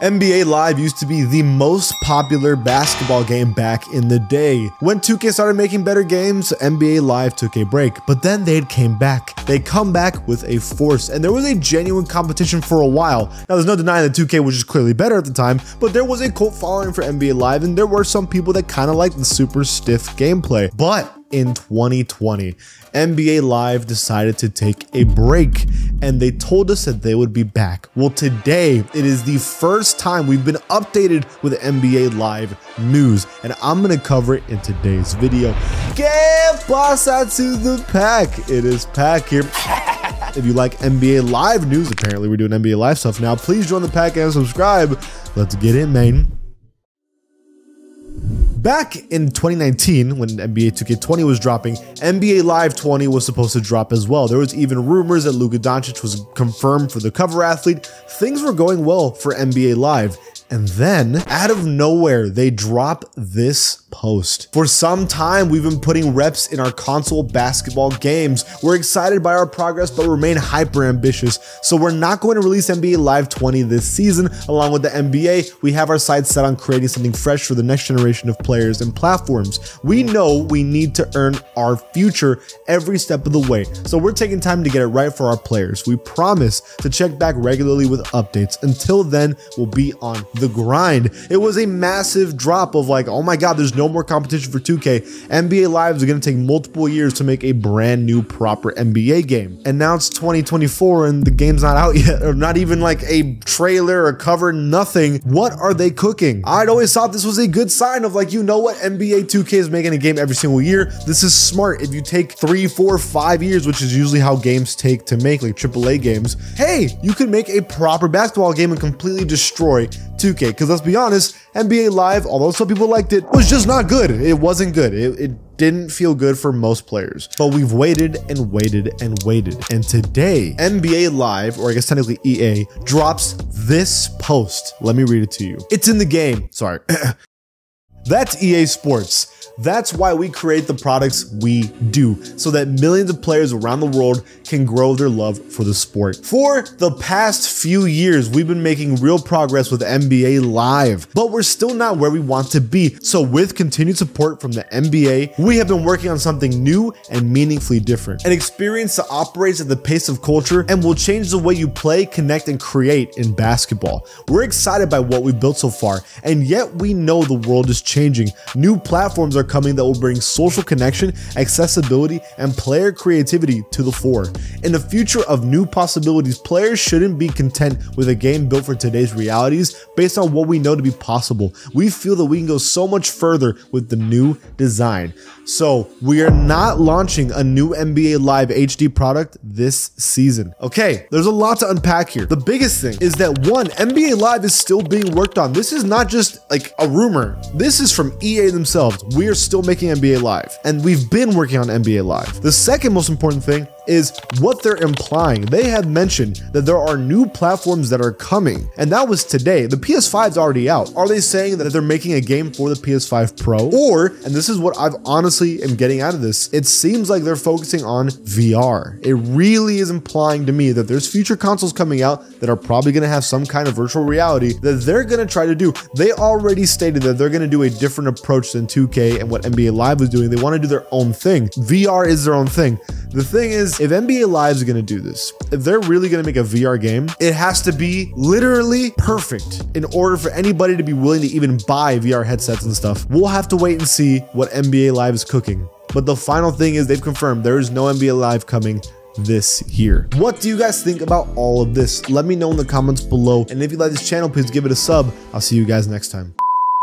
NBA Live used to be the most popular basketball game back in the day. When 2K started making better games, NBA Live took a break, but then they came back. They come back with a force, and there was a genuine competition for a while. Now, there's no denying that 2K was just clearly better at the time, but there was a cult following for NBA Live, and there were some people that kind of liked the super stiff gameplay. But in 2020. NBA Live decided to take a break and they told us that they would be back. Well, today it is the first time we've been updated with NBA Live news and I'm to cover it in today's video. Get pasa to the pack. It is pack here. if you like NBA Live news, apparently we're doing NBA Live stuff now, please join the pack and subscribe. Let's get in, man. Back in 2019, when NBA 2K20 was dropping, NBA Live 20 was supposed to drop as well. There was even rumors that Luka Doncic was confirmed for the cover athlete. Things were going well for NBA Live. And then, out of nowhere, they drop this post. For some time, we've been putting reps in our console basketball games. We're excited by our progress, but remain hyper ambitious. So we're not going to release NBA Live 20 this season. Along with the NBA, we have our sights set on creating something fresh for the next generation of players and platforms. We know we need to earn our future every step of the way. So we're taking time to get it right for our players. We promise to check back regularly with updates. Until then, we'll be on the grind. It was a massive drop of like, oh my God, there's no more competition for 2K. NBA Lives are going to take multiple years to make a brand new proper NBA game. And now it's 2024 and the game's not out yet, or not even like a trailer or cover, nothing. What are they cooking? I'd always thought this was a good sign of like, you know what? NBA 2K is making a game every single year. This is smart. If you take three, four, five years, which is usually how games take to make like AAA games, hey, you can make a proper basketball game and completely destroy 2K. Because let's be honest, NBA Live, although some people liked it, was just not good. It wasn't good. It, it didn't feel good for most players. But we've waited and waited and waited. And today, NBA Live, or I guess technically EA, drops this post. Let me read it to you. It's in the game. Sorry. That's EA Sports. That's why we create the products we do, so that millions of players around the world can grow their love for the sport. For the past few years, we've been making real progress with NBA Live, but we're still not where we want to be. So with continued support from the NBA, we have been working on something new and meaningfully different. An experience that operates at the pace of culture and will change the way you play, connect, and create in basketball. We're excited by what we've built so far, and yet we know the world is changing. New platforms are are coming that will bring social connection, accessibility, and player creativity to the fore. In the future of new possibilities, players shouldn't be content with a game built for today's realities based on what we know to be possible. We feel that we can go so much further with the new design. So we are not launching a new NBA Live HD product this season. Okay, there's a lot to unpack here. The biggest thing is that one, NBA Live is still being worked on. This is not just like a rumor. This is from EA themselves. We are still making NBA Live and we've been working on NBA Live. The second most important thing is what they're implying. They have mentioned that there are new platforms that are coming, and that was today. The PS5 is already out. Are they saying that they're making a game for the PS5 Pro? Or, and this is what I've honestly am getting out of this, it seems like they're focusing on VR. It really is implying to me that there's future consoles coming out that are probably going to have some kind of virtual reality that they're going to try to do. They already stated that they're going to do a different approach than 2K and what NBA Live was doing. They want to do their own thing. VR is their own thing. The thing if NBA Live is going to do this, if they're really going to make a VR game, it has to be literally perfect in order for anybody to be willing to even buy VR headsets and stuff. We'll have to wait and see what NBA Live is cooking. But the final thing is they've confirmed there is no NBA Live coming this year. What do you guys think about all of this? Let me know in the comments below. And if you like this channel, please give it a sub. I'll see you guys next time.